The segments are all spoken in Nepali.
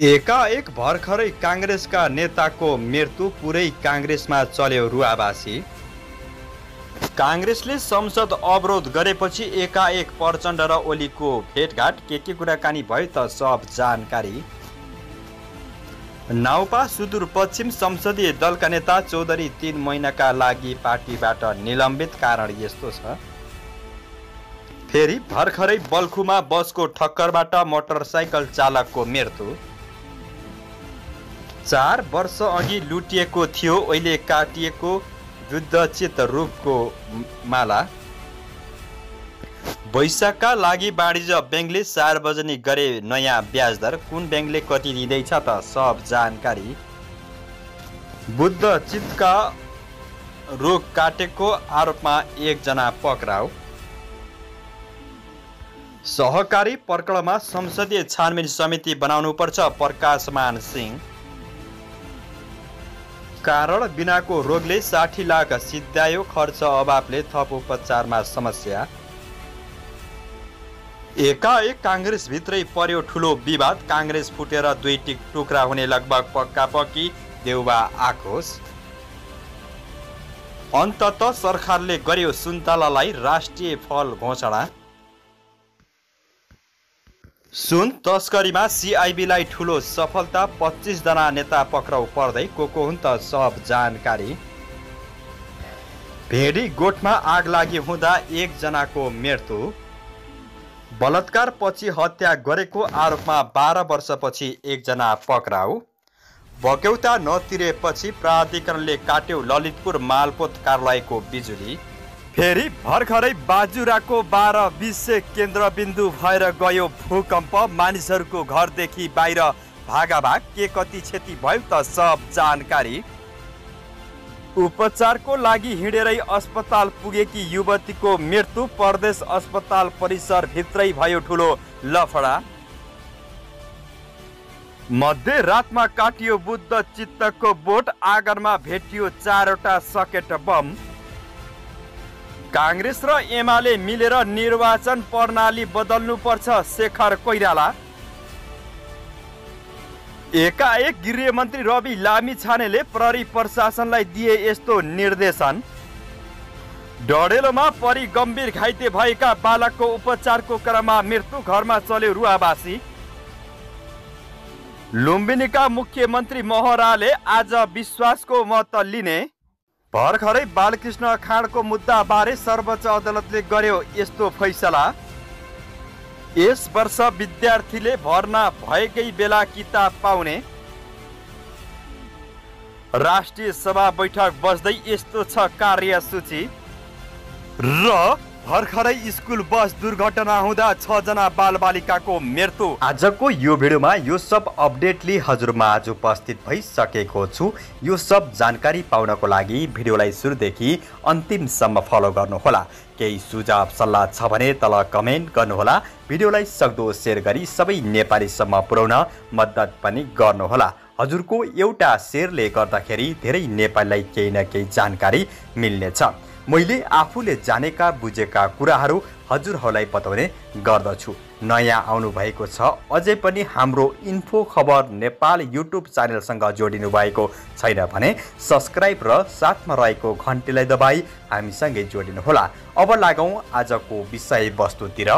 एकाएक भर्खरै काङ्ग्रेसका नेताको मृत्यु पुरै काङ्ग्रेसमा चल्यो रुवाबासी काङ्ग्रेसले संसद अवरोध गरेपछि एकाएक प्रचण्ड र ओलीको भेटघाट के के कुराकानी भयो त सब जानकारी। नाउपा सुदूरपश्चिम संसदीय दलका नेता चौधरी तिन महिनाका लागि पार्टीबाट निलम्बित कारण यस्तो छ। फेरि भर्खरै बल्खुमा बसको ठक्करबाट मोटरसाइकल चालकको मृत्यु। चार वर्ष अघि लुटिएको थियो अहिले काटिएको युद्धचित रूपको माला। वैशाखका लागि वाणिज्य ब्याङ्कले सार्वजनिक गरे नयाँ ब्याज दर। कुन ब्याङ्कले कति दिँदैछ त सब जानकारी। बुद्ध चितका रोग काटेको आरोपमा एकजना पक्राउ। सहकारी प्रकरणमा संसदीय छानबिन समिति बनाउनुपर्छ। प्रकाशमान सिंह कारण बिनाको रोगले साठी लाख सिद्धायो खर्च अभावले थप उपचारमा समस्या। एकाएक काङ्ग्रेसभित्रै पर्यो ठुलो विवाद। काङ्ग्रेस फुटेर दुई टिक टुक्रा हुने लगभग पक्का पक्की देउबा आक्रोश। अन्तत सरकारले गर्यो सुन्तलालाई राष्ट्रिय फल घोषणा। सुन तस्करीमा सिआइबीलाई ठुलो सफलता पच्चिसजना नेता पक्राउ पर्दै को को हुन् त सब जानकारी। भेडी गोठमा आग लागि हुँदा एकजनाको मृत्यु। बलात्कार पछि हत्या गरेको आरोपमा बाह्र वर्षपछि एकजना पक्राउ। भक्यौता नतिरेपछि प्राधिकरणले काट्यो ललितपुर मालपोत कार्यालयको बिजुली। फेरि भर्खरै बाजुराको बाह्र विश्व केन्द्रबिन्दु भएर गयो भूकम्प। मानिसहरूको घरदेखि बाहिर भागाभाग। के कति क्षति भयो त सब जानकारी। उपचारको लागि हिँडेरै अस्पताल पुगेकी युवतीको मृत्यु। परदेश अस्पताल परिसरभित्रै भयो ठुलो लफडा। मध्यरातमा काटियो बुद्ध चित्तको बोट। आगरमा भेटियो चारवटा सकेट बम। काङ्ग्रेस र एमाले मिलेर निर्वाचन प्रणाली बदल्नुपर्छ शेखर कोइराला। एकाएक गृहमन्त्री रवि लामी छानेले प्रहरी प्रशासनलाई दिए यस्तो निर्देशन। डडेलोमा परि गम्भीर घाइते भएका बालकको उपचारको क्रममा मृत्यु घरमा चल्यो रुवावासी। लुम्बिनीका मुख्यमन्त्री महराले आज विश्वासको मत लिने। भर्खरै बालकृष्ण खाँडको मुद्दाबारे सर्वोच्च अदालतले गर्यो यस्तो फैसला। यस वर्ष विद्यार्थीले भर्ना भएकै बेला किताब पाउने। राष्ट्रिय सभा बैठक बस्दै यस्तो छ कार्यसूची। र भर्खरै स्कुल बस दुर्घटना हुँदा छजना बालबालिकाको मृत्यु। आजको यो भिडियोमा यो सब अपडेटले हजुरमा आज उपस्थित भइसकेको छु। यो सब जानकारी पाउनको लागि भिडियोलाई सुरुदेखि अन्तिमसम्म फलो गर्नुहोला। केही सुझाव सल्लाह छ भने तल कमेन्ट गर्नुहोला। भिडियोलाई सक्दो सेयर गरी सबै नेपालीसम्म पुर्याउन मद्दत पनि गर्नुहोला। हजुरको एउटा सेयरले गर्दाखेरि धेरै नेपालीलाई केही न केही जानकारी मिल्नेछ। मैले आफूले जानेका बुझेका कुराहरू हजुरहरूलाई बताउने गर्दछु। नयाँ आउनुभएको छ अझै पनि हाम्रो इन्फो खबर नेपाल युट्युब च्यानलसँग जोडिनु भएको छैन भने सब्सक्राइब र साथमा रहेको घन्टीलाई दबाई हामीसँगै जोडिनुहोला। अब लागौँ आजको विषयवस्तुतिर।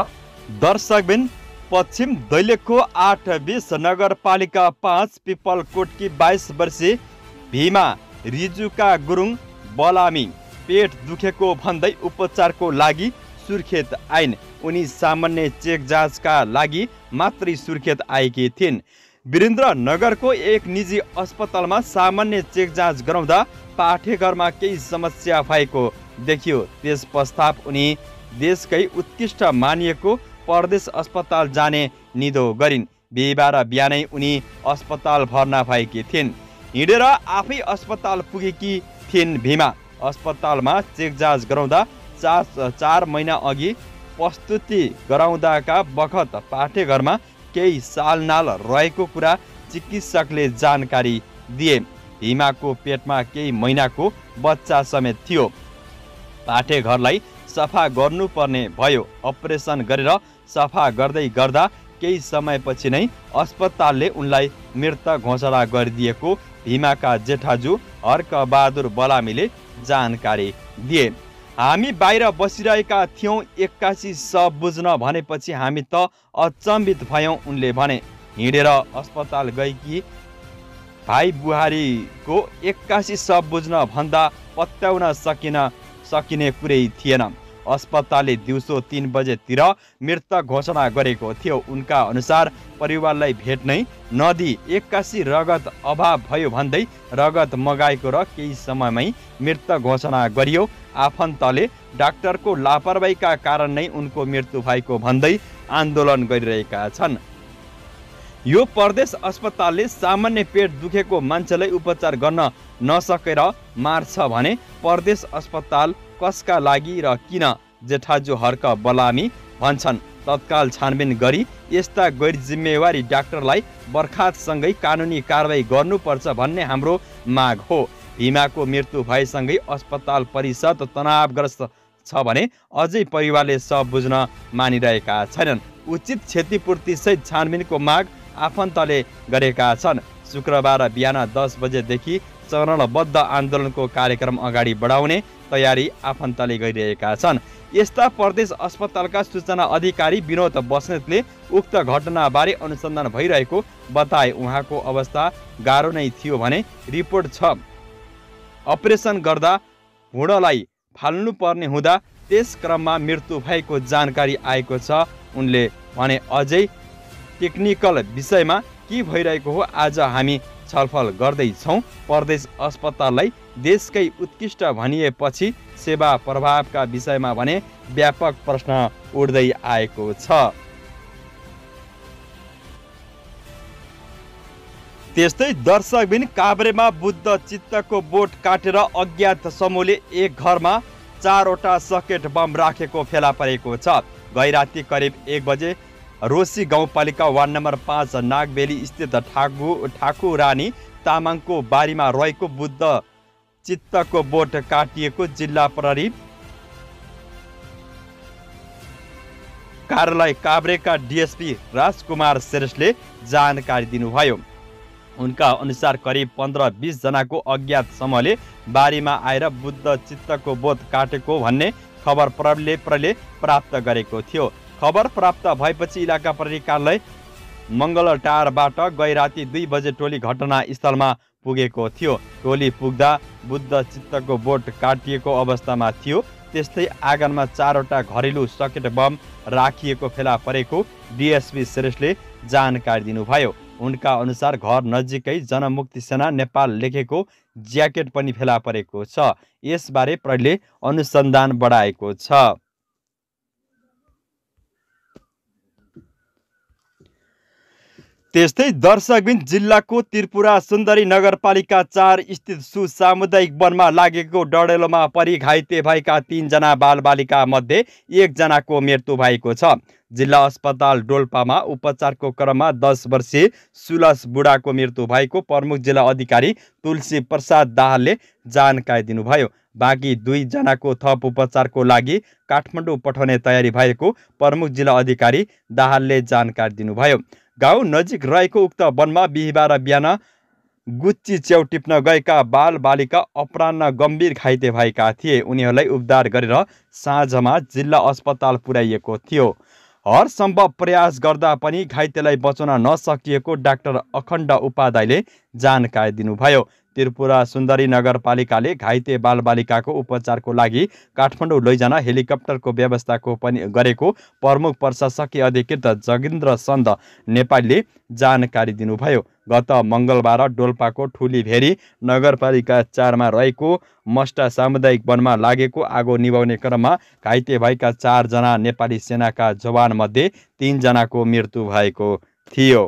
दर्शकबिन पश्चिम दैलेखको आठ बिस नगरपालिका पाँच पिपलकोटकी बाइस वर्षीय भीमा रिजुका गुरुङ बलामी। पेट दुखेको भन्दै उपचारको लागि सुर्खेत आइन्। उनी सामान्य चेक जाँचका लागि मात्रै सुर्खेत आएकी थिइन्। वीरेन्द्रनगरको एक निजी अस्पतालमा सामान्य चेक जाँच गराउँदा पाठेघरमा केही समस्या भएको देखियो। त्यस पश्चात उनी देशकै उत्कृष्ट मानिएको परदेश अस्पताल जाने निदो गरिन्। बिहिबार बिहानै उनी अस्पताल भर्ना भएकी थिइन्। हिँडेर आफै अस्पताल पुगेकी थिइन् भीमा। अस्पतालमा चेक जाँच गराउँदा चार चार महिना अघि प्रस्तुति गराउँदाका बखत पाठेघरमा केही सालनाल रहेको कुरा चिकित्सकले जानकारी दिए। हिमाको पेटमा केही महिनाको बच्चा समेत थियो। पाठेघरलाई सफा गर्नुपर्ने भयो। अपरेसन गरेर सफा गर्दै गर्दा केही समयपछि नै अस्पतालले उनलाई मृत घोषणा गरिदिएको भीमाका जेठाजु हर्क बहादुर बलामीले जानकारी दिए। हामी बाहिर बसिरहेका थियौँ एक्कासी सब बुझ्न भनेपछि हामी त अचम्बित भयौँ उनले भने। हिँडेर अस्पताल गएकी भाइ बुहारीको एक्कासी सब बुझ्न भन्दा पत्याउन सकिन सकिने कुरै थिएन। अस्पतालले दिउँसो तिन बजेतिर मृत घोषणा गरेको थियो। उनका अनुसार परिवारलाई भेट्नै नदी एक्कासी रगत अभाव भयो भन्दै रगत मगाएको र केही समयमै मृत घोषणा गरियो। आफन्तले डाक्टरको लापरवाहीका कारण नै उनको मृत्यु भएको भन्दै आन्दोलन गरिरहेका छन्। यो प्रदेश अस्पतालले सामान्य पेट दुखेको मान्छेलाई उपचार गर्न नसकेर मार्छ भने प्रदेश अस्पताल कसका लागि र किन जेठाजु हर्क बलामी भन्छन्? तत्काल छानबिन गरी यस्ता गैर जिम्मेवारी डाक्टरलाई बर्खातसँगै कानुनी कारवाही गर्नुपर्छ भन्ने हाम्रो माग हो। भीमाको मृत्यु भएसँगै अस्पताल परिषद तनावग्रस्त छ भने अझै परिवारले सब बुझ्न मानिरहेका छैनन्। उचित क्षतिपूर्तिसहित छानबिनको माग आफन्तले गरेका छन्। शुक्रबार बिहान दस बजेदेखि चरणबद्ध आन्दोलनको कार्यक्रम अगाडि बढाउने तयारी आफन्तले गरिरहेका छन्। यस्ता प्रदेश अस्पतालका सूचना अधिकारी विनोद बस्नेतले उक्त घटनाबारे अनुसन्धान भइरहेको बताए। उहाँको अवस्था गाह्रो नै थियो भने रिपोर्ट छ। अपरेसन गर्दा भुँडलाई फाल्नुपर्ने हुँदा त्यस क्रममा मृत्यु भएको जानकारी आएको छ। उनले भने अझै टेक्निकल विषयमा के भइरहेको हो? आज हामी छलफल गर्दैछौँ। प्रदेश अस्पताललाई देशकै उत्कृष्ट भनिएपछि सेवा प्रभावका विषयमा भने व्यापक प्रश्न उठ्दै आएको छ। त्यस्तै दर्शकबिन काभ्रेमा बुद्ध चित्तको बोट काटेर अज्ञात समूहले एक घरमा चारवटा सकेट बम राखेको फेला परेको छ। गैराती करिब एक बजे रोसी गाउँपालिका वार्ड नम्बर पाँच नागबेली स्थित ठाकु ठाकुर रानी तामाङको बारीमा रहेको बुद्ध चित्तको बोट काटिएको जिल्ला प्रहरी कार्यालय काभ्रेका डिएसपी राजकुमार श्रेष्ठले जानकारी दिनुभयो। उनका अनुसार करिब पन्ध्र बिसजनाको अज्ञात समूहले बारीमा आएर बुद्ध चित्तको बोट काटेको भन्ने खबर प्रहरीले प्राप्त गरेको थियो। खबर प्राप्त भएपछि इलाका प्रहरी कार्यालय मङ्गलटारबाट गैराती दुई बजे टोली घटनास्थलमा पुगेको थियो। टोली पुग्दा बुद्ध चित्तको बोट काटिएको अवस्थामा थियो। त्यस्तै आँगनमा चारवटा घरेलु सकेट बम राखिएको फेला परेको डिएसपी श्रेष्ठले जानकारी दिनुभयो। उनका अनुसार घर नजिकै जनमुक्ति सेना नेपाल लेखेको ज्याकेट पनि फेला परेको छ। यसबारे प्रहरीले अनुसन्धान बढाएको छ। त्यस्तै दर्शकबिन जिल्लाको त्रिपुरा सुन्दरी नगरपालिका चार स्थित सुसामुदायिक वनमा लागेको डडेलोमा परि घाइते भएका तिनजना बालबालिका मध्ये एकजनाको मृत्यु भएको छ। जिल्ला अस्पताल डोल्पामा उपचारको क्रममा दस वर्षीय सुलस बुढाको मृत्यु भएको प्रमुख जिल्ला अधिकारी तुलसी प्रसाद दाहालले जानकारी दिनुभयो। बाँकी दुईजनाको थप उपचारको लागि काठमाडौँ पठाउने तयारी भएको प्रमुख जिल्ला अधिकारी दाहालले जानकारी दिनुभयो। गाउँ नजिक रहेको उक्त वनमा बिहिबार बिहान गुच्ची च्याउ टिप्न गएका बाल बालिका अपरान्न गम्भीर घाइते भएका थिए। उनीहरूलाई उद्धार गरेर साँझमा जिल्ला अस्पताल पुर्याइएको थियो। हर सम्भव प्रयास गर्दा पनि घाइतेलाई बचाउन नसकिएको डाक्टर अखण्ड उपाध्यायले जानकारी दिनुभयो। त्रिपुरा सुन्दरी नगरपालिकाले घाइते बालबालिकाको उपचारको लागि काठमाडौँ लैजान हेलिकप्टरको व्यवस्थाको पनि गरेको प्रमुख प्रशासकीय अधिकृत जगिन्द्र सन्द नेपालीले जानकारी दिनुभयो। गत मङ्गलबार डोल्पाको ठुली भेरी नगरपालिका चारमा रहेको मस्टा सामुदायिक वनमा लागेको आगो निभाउने क्रममा घाइते भएका चारजना नेपाली सेनाका जवानमध्ये तिनजनाको मृत्यु भएको थियो।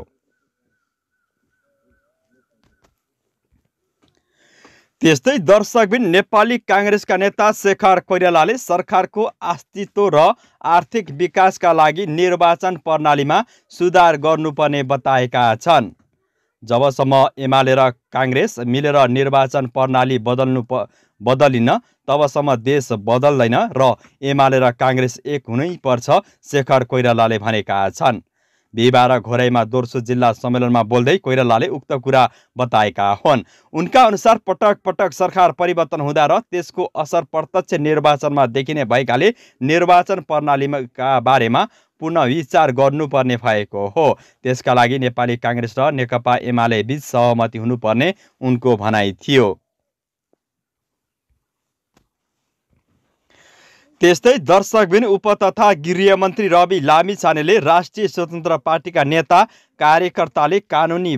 त्यस्तै दर्शकबिन नेपाली काङ्ग्रेसका नेता शेखर कोइरालाले सरकारको अस्तित्व र आर्थिक विकासका लागि निर्वाचन प्रणालीमा सुधार गर्नुपर्ने बताएका छन्। जबसम्म एमाले र काङ्ग्रेस मिलेर निर्वाचन प्रणाली बदल्नु बदलिन तबसम्म देश बदल्दैन र एमाले र काङ्ग्रेस एक हुनै पर्छ शेखर कोइरालाले भनेका छन्। बिहिबार घोराइमा दोर्सो जिल्ला सम्मेलनमा बोल्दै कोइरालाले उक्त कुरा बताएका हुन्। उनका अनुसार पटक पटक सरकार परिवर्तन हुँदा र त्यसको असर प्रत्यक्ष निर्वाचनमा देखिने भएकाले निर्वाचन प्रणालीका बारेमा पुनः विचार गर्नुपर्ने भएको हो। त्यसका लागि नेपाली काङ्ग्रेस र नेकपा एमाले बीच सहमति हुनुपर्ने उनको भनाइ थियो। त्यस्तै दर्शकबिन उप तथा गृहमन्त्री रवि लामिछानेले राष्ट्रिय स्वतन्त्र पार्टीका नेता कार्यकर्ताले कानुनी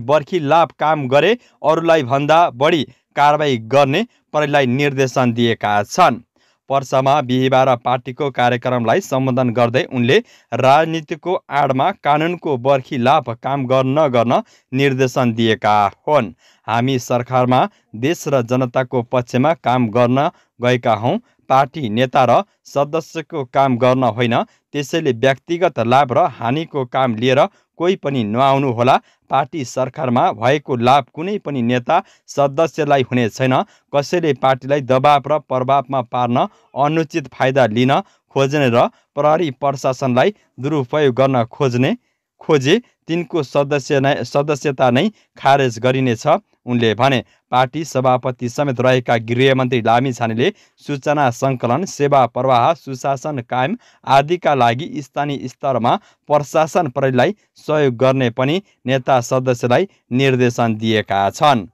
लाभ काम गरे अरूलाई भन्दा बढी कारवाही गर्ने प्रहरीलाई निर्देशन दिएका छन्। पर्सामा बिहिबार पार्टीको कार्यक्रमलाई सम्बोधन गर्दै उनले राजनीतिको आडमा कानुनको बर्खी लाभ काम गर्न गर्न निर्देशन दिएका हुन्। हामी सरकारमा देश र जनताको पक्षमा काम गर्न गएका हौँ पार्टी नेता र सदस्यको काम गर्न होइन। त्यसैले व्यक्तिगत लाभ र हानिको काम लिएर कोही पनि नआउनु होला। पार्टी सरकारमा भएको लाभ कुनै पनि नेता सदस्यलाई हुने छैन। कसैले पार्टीलाई दबाव र प्रभावमा पार्न अनुचित फाइदा लिन खोज्ने र प्रहरी प्रशासनलाई दुरुपयोग गर्न खोज्ने खोजे तिनको सदस्य नै सदस्यता नै खारेज गरिनेछ। उनले भने पार्टी सभापति समेत रहेका गृहमन्त्री लामी छानेले सूचना सङ्कलन सेवा प्रवाह सुशासन कायम आदिका लागि स्थानीय स्तरमा प्रशासन प्रहरीलाई सहयोग गर्ने पनि नेता सदस्यलाई निर्देशन दिएका छन्।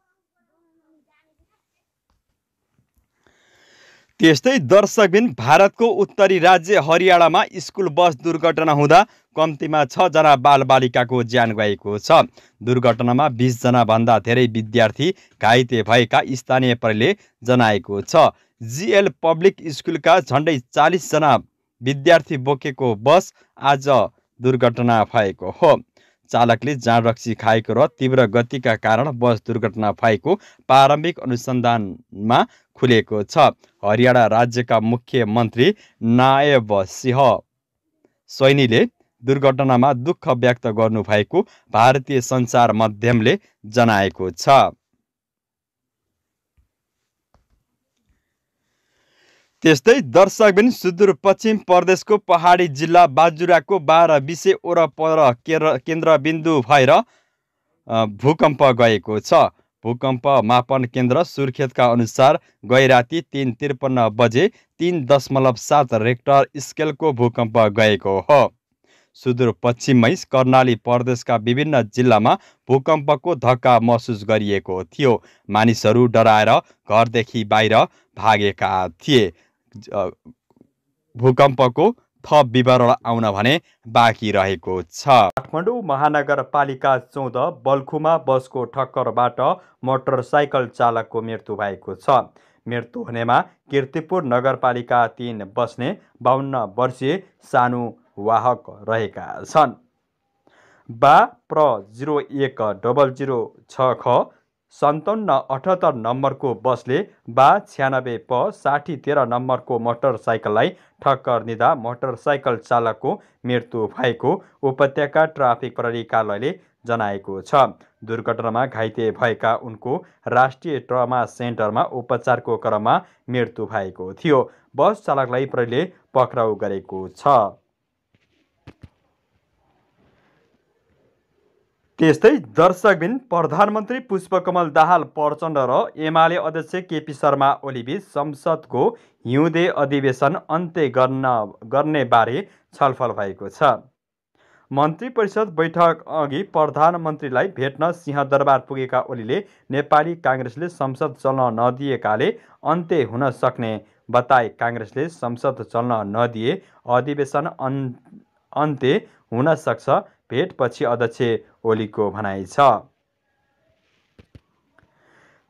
त्यस्तै दर्शकबिन भारतको उत्तरी राज्य हरियाणामा स्कुल बस दुर्घटना हुँदा कम्तीमा छजना बालबालिकाको ज्यान गएको छ। दुर्घटनामा बिसजनाभन्दा धेरै विद्यार्थी घाइते भएका स्थानीय प्रहरीले जनाएको छ। जिएल पब्लिक स्कुलका झन्डै चालिसजना विद्यार्थी बोकेको बस आज दुर्घटना भएको हो। चालकले जाँड रक्सी खाएको र तीव्र गतिका कारण बस दुर्घटना भएको प्रारम्भिक अनुसन्धानमा खुलेको छ। हरियाणा राज्यका मुख्यमन्त्री नायब सिंह सैनीले दुर्घटनामा दुःख व्यक्त गर्नुभएको भारतीय सञ्चार माध्यमले जनाएको छ। त्यस्तै दर्शकबिन सुदूरपश्चिम प्रदेशको पहाडी जिल्ला बाजुराको बाह्र बिसे ओरपर केन्द्रबिन्दु भएर भूकम्प गएको छ। भूकम्प मापन केन्द्र सुर्खेतका अनुसार गैराती तिन त्रिपन्न बजे तिन दशमलव सात रेक्टर स्केलको भूकम्प गएको हो। सुदूरपश्चिममै कर्णाली प्रदेशका विभिन्न जिल्लामा भूकम्पको धक्का महसुस गरिएको थियो। मानिसहरू डराएर घरदेखि बाहिर भागेका थिए। भूकम्पको थप विवरण आउन भने बाँकी रहेको छ। काठमाडौँ महानगरपालिका चौध बल्खुमा बसको ठक्करबाट मोटरसाइकल चालकको मृत्यु भएको छ। मृत्यु हुनेमा किर्तिपुर नगरपालिका तिन बस्ने बाहन्न वर्षीय सानो वाहक रहेका छन्। बा प्र जिरो एक डबल जिरो छ ख सन्ताउन्न अठहत्तर नम्बरको बसले बा छ्यानब्बे प साठी तेह्र नम्बरको मोटरसाइकललाई ठक्कर दिँदा मोटरसाइकल चालकको मृत्यु भएको उपत्यका ट्राफिक प्रहरी कार्यालयले जनाएको छ। दुर्घटनामा घाइते भएका उनको राष्ट्रिय ट्रमा सेन्टरमा उपचारको क्रममा मृत्यु भएको थियो। बस चालकलाई प्रहरीले पक्राउ गरेको छ। त्यस्तै दर्शकबिन प्रधानमन्त्री पुष्पकमल दाहाल प्रचण्ड र एमाले अध्यक्ष केपी शर्मा ओलीबीच संसदको हिउँदे अधिवेशन अन्त्य गर्न गर्ने बारे छलफल भएको छ। मन्त्री परिषद बैठक अघि प्रधानमन्त्रीलाई भेट्न सिंहदरबार पुगेका ओलीले नेपाली काङ्ग्रेसले संसद चल्न नदिएकाले अन्त्य हुन सक्ने बताए। काङ्ग्रेसले संसद चल्न नदिए अधिवेशन अन्त्य हुन सक्छ भेटपछि अध्यक्ष ओलीको भनाइ छ।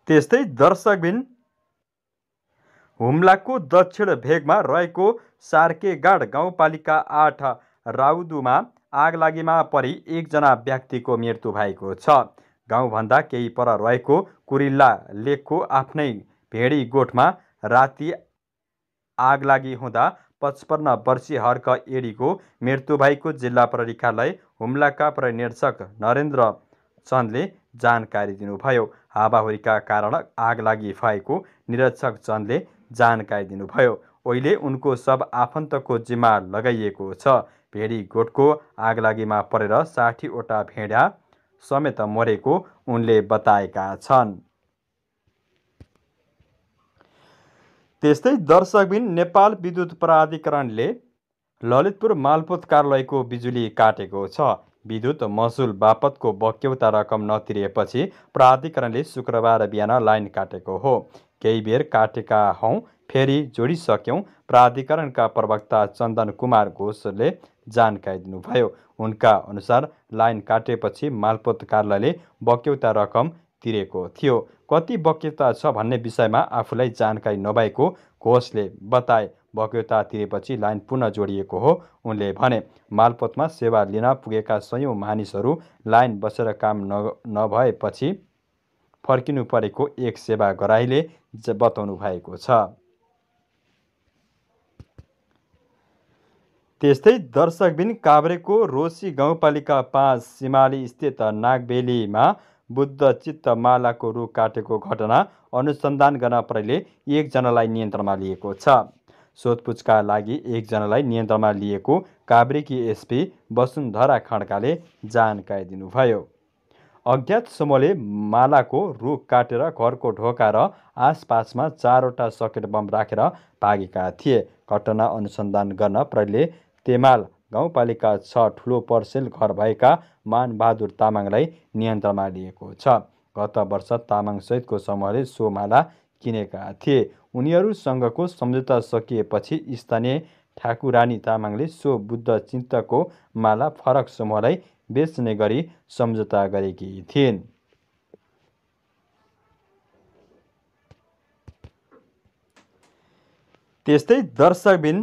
त्यस्तै दर्शकबिन हुम्लाको दक्षिण भेगमा रहेको सार्केगाड गाउँपालिका आठ राउदुमा आगलागीमा परि एकजना व्यक्तिको मृत्यु भएको छ। गाउँभन्दा केही पर रहेको कुरिल्ला लेकको आफ्नै भेडी गोठमा राति आगलागी हुँदा पचपन्न वर्षीय हर्क एडीको मृत्यु भएको जिल्ला कार्यालय हुम्लाका परिनिरीक्षक नरेन्द्र चन्दले जानकारी दिनुभयो। हावाहुरीका कारण आग लागि भएको निरीक्षक चन्दले जानकारी दिनुभयो। अहिले उनको सब आफन्तको जिम्मा लगाइएको छ। भेडी गोठको आगलागीमा परेर साठीवटा भेडा समेत मरेको उनले बताएका छन्। त्यस्तै दर्शकबिन नेपाल विद्युत प्राधिकरणले ललितपुर मालपोत कार्यालयको बिजुली काटेको छ। विद्युत महसुल बापतको बक्यौता रकम नतिरिएपछि प्राधिकरणले शुक्रबार बिहान लाइन काटेको हो। केही बेर काटेका हौँ फेरि जोडिसक्यौँ प्राधिकरणका प्रवक्ता चन्दन कुमार घोषले जानकारी दिनुभयो। उनका अनुसार लाइन काटेपछि मालपोत कार्यालयले बक्यौता रकम तिरेको थियो। कति बक्यौता छ भन्ने विषयमा आफूलाई जानकारी नभएको घोषले बताए। बक्यौता तिरेपछि लाइन पुनः जोडिएको हो। उनले भने मालपोतमा सेवा लिन पुगेका सयौँ मानिसहरू लाइन बसेर काम न नभएपछि फर्किनु परेको एक सेवा गराईले बताउनु भएको छ। त्यस्तै दर्शकबिन काभ्रेको रोसी गाउँपालिका पाँच सिमाली स्थित नागबेलीमा बुद्ध चित्त मालाको रुख काटेको घटना अनुसन्धान गर्न प्रहरीले एकजनालाई नियन्त्रणमा लिएको छ। सोधपुछका लागि एकजनालाई नियन्त्रणमा लिएको काभ्रेकी एसपी वसुन्धरा खड्काले जानकारी दिनुभयो अज्ञात समूहले मालाको रुख काटेर घरको ढोका र आसपासमा चारवटा सकेट बम राखेर भागेका थिए। घटना अनुसन्धान गर्न प्रहरीले तेमाल गाउँपालिका छ ठुलो पर्सेल घर भएका मानबहादुर तामाङलाई नियन्त्रणमा लिएको छ। गत वर्ष तामाङसहितको समूहले सो माला किनेका थिए। उनीहरूसँगको सम्झौता सकिएपछि स्थानीय ठाकुरानी तामाङले सो बुद्ध चिन्तको माला फरक समूहलाई बेच्ने गरी सम्झौता गरेकी थिइन्। त्यस्तै दर्शकबिन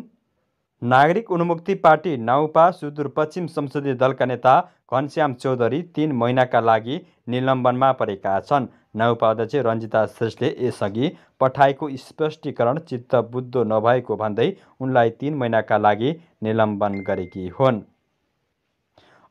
नागरिक उन्मुक्ति पार्टी नाउपा सुदूरपश्चिम संसदीय दलका नेता घनश्याम चौधरी तीन महिनाका लागि निलम्बनमा परेका छन्। नाउपा अध्यक्ष रञ्जिता श्रेष्ठले यसअघि पठाएको स्पष्टीकरण चित्त बुद्धो नभएको भन्दै उनलाई तीन महिनाका लागि निलम्बन गरेकी हुन्।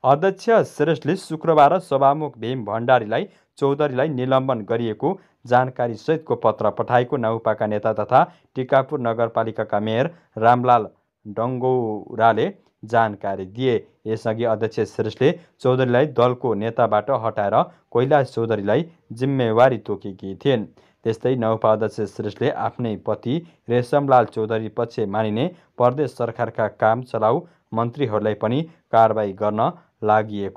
अध्यक्ष श्रेष्ठले शुक्रबार सभामुख भीम भण्डारीलाई चौधरीलाई निलम्बन गरिएको जानकारी सहितको पत्र पठाएको नाउपाका नेता तथा टिकापुर नगरपालिकाका मेयर रामलाल डङ्गौराले जानकारी दिए। यसअघि अध्यक्ष श्रेष्ठले चौधरीलाई दलको नेताबाट हटाएर कैलाश चौधरीलाई जिम्मेवारी तोकेकी थिइन्। त्यस्तै नौपा अध्यक्ष श्रेष्ठले आफ्नै पति रेशमलाल चौधरी पक्ष मानिने प्रदेश सरकारका काम चलाउ मन्त्रीहरूलाई पनि कारवाही गर्न लागि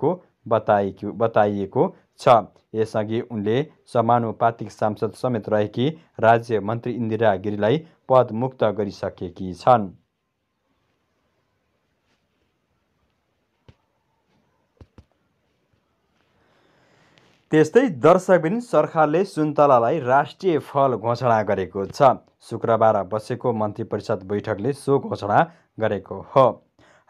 बताइएको बताइएको छ। यसअघि उनले समानुपातिक सांसद समेत रहेकी राज्य मन्त्री इन्दिरा गिरीलाई पदमुक्त गरिसकेकी छन्। त्यस्तै दर्शकबिन सरकारले सुन्तलालाई राष्ट्रिय फल घोषणा गरेको छ। शुक्रबार बसेको मन्त्री परिषद बैठकले सो घोषणा गरेको हो।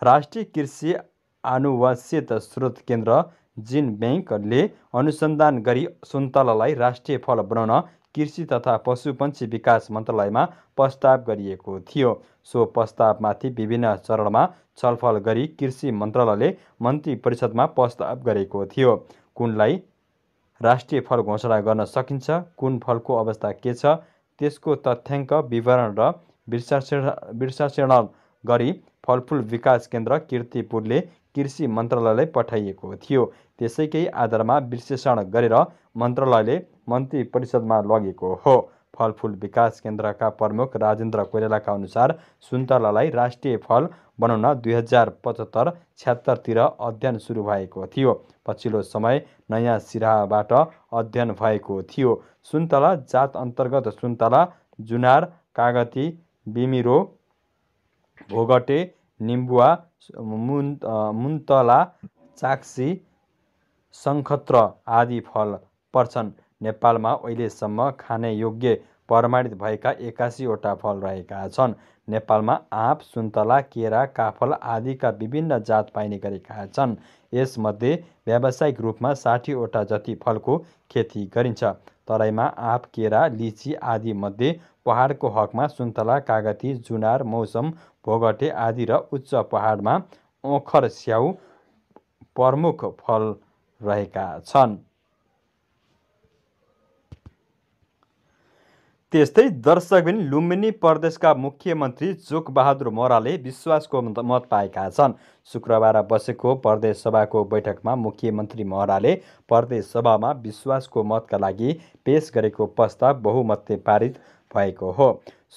राष्ट्रिय कृषि आनुवंशिक स्रोत केन्द्र जिन ब्याङ्कले अनुसन्धान गरी सुन्तलालाई राष्ट्रिय फल बनाउन कृषि तथा पशुपन्छी विकास मन्त्रालयमा प्रस्ताव गरिएको थियो। सो प्रस्तावमाथि विभिन्न चरणमा छलफल गरी कृषि मन्त्रालयले मन्त्री परिषदमा प्रस्ताव गरेको थियो। कुनलाई राष्ट्रिय फल घोषणा गर्न सकिन्छ। कुन फलको अवस्था के छ? त्यसको तथ्याङ्क विवरण र विश्लेषण गरी फलफुल विकास केन्द्र किर्तिपुरले कृषि मन्त्रालयलाई पठाइएको थियो। त्यसैकै आधारमा विश्लेषण गरेर मन्त्रालयले मन्त्री परिषदमा लगेको हो। फलफुल विकास केन्द्रका प्रमुख राजेन्द्र कोइरालाका अनुसार सुन्तलालाई राष्ट्रिय फल बनाउन दुई हजार पचहत्तर छ्यात्तरतिर अध्ययन सुरु भएको थियो। पछिल्लो समय नयाँ सिराबाट अध्ययन भएको थियो। सुन्तला जात अन्तर्गत सुन्तला जुनार कागती बिमिरो भोगटे निम्बुवा मुन मुन्तला चाक्सी सङ्खत्र आदि फल पर्छन्। नेपालमा अहिलेसम्म खाने योग्य प्रमाणित भएका एकासीवटा फल रहेका छन्। नेपालमा आँप सुन्तला केरा काफल आदिका विभिन्न जात पाइने गरेका छन्। यसमध्ये व्यावसायिक रूपमा साठीवटा जति फलको खेती गरिन्छ। तराईमा आँप केरा लिची आदि मध्ये पहाडको हकमा सुन्तला कागती जुनार मौसम भोगटे आदि र उच्च पहाडमा ओखर स्याउ प्रमुख फल रहेका छन्। त्यस्तै दर्शकबिन लुम्बिनी प्रदेशका मुख्यमन्त्री जोकबहादुर मोराले विश्वासको मत पाएका छन्। शुक्रबार बसेको प्रदेश सभाको बैठकमा मुख्यमन्त्री महराले प्रदेश सभामा विश्वासको मतका लागि पेश गरेको प्रस्ताव बहुमतले पारित भएको हो।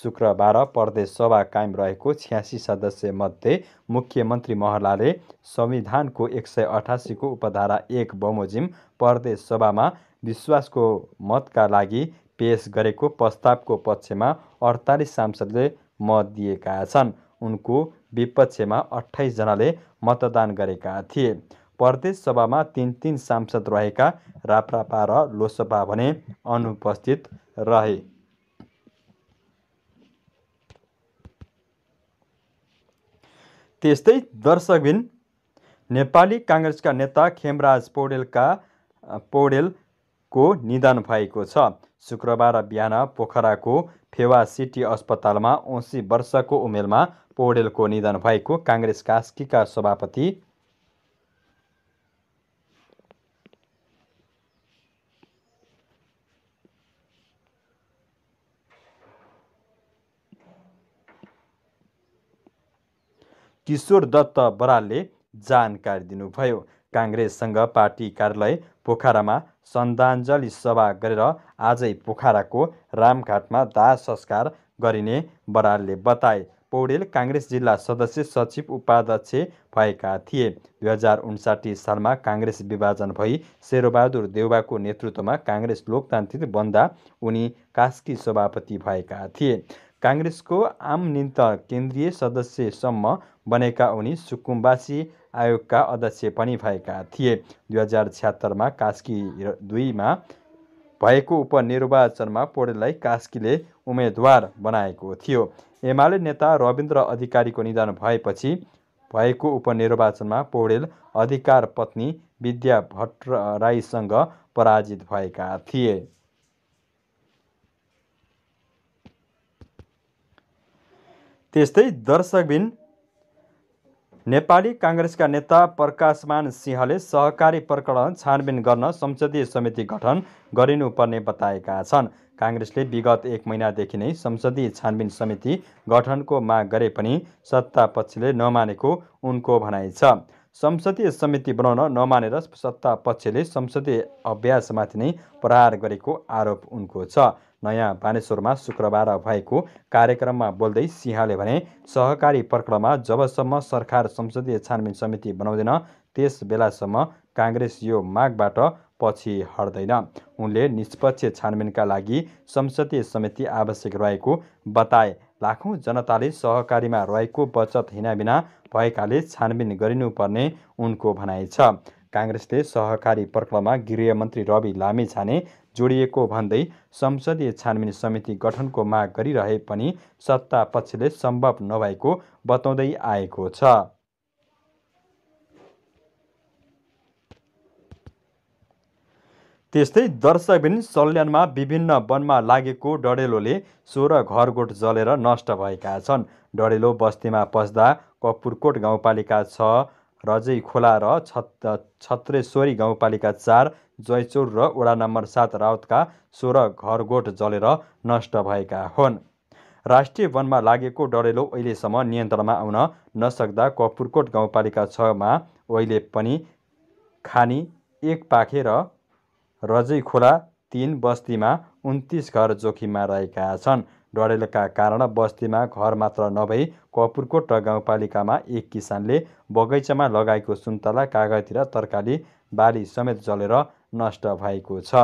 शुक्रबार प्रदेश सभा कायम रहेको छ्यासी सदस्य मध्ये मुख्यमन्त्री महलाले संविधानको एक सय अठासीको उपधारा एक बमोजिम प्रदेश सभामा विश्वासको मतका लागि पेश गरेको प्रस्तावको पक्षमा अडतालिस सांसदले मत दिएका छन्। उनको विपक्षमा अठाइसजनाले मतदान गरेका थिए। प्रदेश सभामा तिन तिन सांसद रहेका राप्रापा र लोसपा भने अनुपस्थित रहे। त्यस्तै दर्शकबिन नेपाली काङ्ग्रेसका नेता खेमराज पौडेलका पौडेलको निधन भएको छ। शुक्रबार बिहान पोखराको फेवा सिटी अस्पतालमा औँसी वर्षको उमेरमा पौडेलको निधन भएको काङ्ग्रेस कास्कीका सभापति किशोर दत्त बरालले जानकारी दिनुभयो। काङ्ग्रेससँग पार्टी कार्यालय पोखरामा श्रद्धाञ्जली सभा गरेर आजै पोखराको रामघाटमा दाह संस्कार गरिने बरालले बताए। पौडेल काङ्ग्रेस जिल्ला सदस्य सचिव उपाध्यक्ष भएका थिए। दुई हजार उन्साठी सालमा काङ्ग्रेस विभाजन भई शेरबहादुर देउबाको नेतृत्वमा काङ्ग्रेस लोकतान्त्रिक बन्दा उनी कास्की सभापति भएका थिए। काङ्ग्रेसको आम निम्त केन्द्रीय सदस्यसम्म बनेका उनी सुकुम्बासी आयोगका अध्यक्ष पनि भएका थिए। दुई हजार छ्यात्तरमा कास्की दुईमा भएको उपनिर्वाचनमा पौडेललाई कास्कीले उम्मेदवार बनाएको थियो। एमाले नेता रविन्द्र अधिकारीको निधन भएपछि भएको उपनिर्वाचनमा पौडेल अधिकार पत्नी विद्या भट्टराईसँग पराजित भएका थिए। त्यस्तै दर्शकबिन नेपाली काङ्ग्रेसका नेता प्रकाशमान सिंहले सहकारी प्रकरण छानबिन गर्न संसदीय समिति गठन गरिनुपर्ने बताएका छन्। काङ्ग्रेसले विगत एक महिनादेखि नै संसदीय छानबिन समिति गठनको माग गरे पनि सत्ता पक्षले नमानेको उनको भनाइ छ। संसदीय समिति बनाउन नमानेर सत्ता पक्षले संसदीय अभ्यासमाथि नै प्रहार गरेको आरोप उनको छ। नयाँ बानेश्वरमा शुक्रबार भएको कार्यक्रममा बोल्दै सिंहले भने सहकारी प्रकरणमा जबसम्म सरकार संसदीय छानबिन समिति बनाउँदैन त्यस बेलासम्म काङ्ग्रेस यो मागबाट पछि हट्दैन। उनले निष्पक्ष छानबिनका लागि संसदीय समिति आवश्यक रहेको बताए। लाखौँ जनताले सहकारीमा रहेको बचत हिनाबिना भएकाले छानबिन गरिनुपर्ने उनको भनाइ छ। काङ्ग्रेसले सहकारी प्रकरणमा गृहमन्त्री रवि लामी छाने जोडिएको भन्दै संसदीय छानबिन समिति गठनको माग गरिरहे पनि सत्ता पक्षले सम्भव नभएको बताउँदै आएको छ। त्यस्तै दर्शकबिन सल्यानमा विभिन्न वनमा लागेको डडेलोले सोह्र घरगोठ जलेर नष्ट भएका छन्। डडेलो बस्तीमा पस्दा कपुरकोट गाउँपालिका छ रजै खोला र छत छत्रेश्वरी गाउँपालिका चार जयचौर र वडा नम्बर सात राउतका सोह्र घरगोठ जलेर नष्ट भएका हुन्। राष्ट्रिय वनमा लागेको डडेलो अहिलेसम्म नियन्त्रणमा आउन नसक्दा कपुरकोट गाउँपालिका छमा अहिले पनि खानी एक पाखे र रजै खोला तिन बस्तीमा उन्तिस घर जोखिममा रहेका छन्। डडेलका कारण बस्तीमा घर मात्र नभई कपुरकोट र गाउँपालिकामा एक किसानले बगैँचामा लगाएको सुन्तला कागती र तरकारी बाली समेत जलेर नष्ट भएको छ।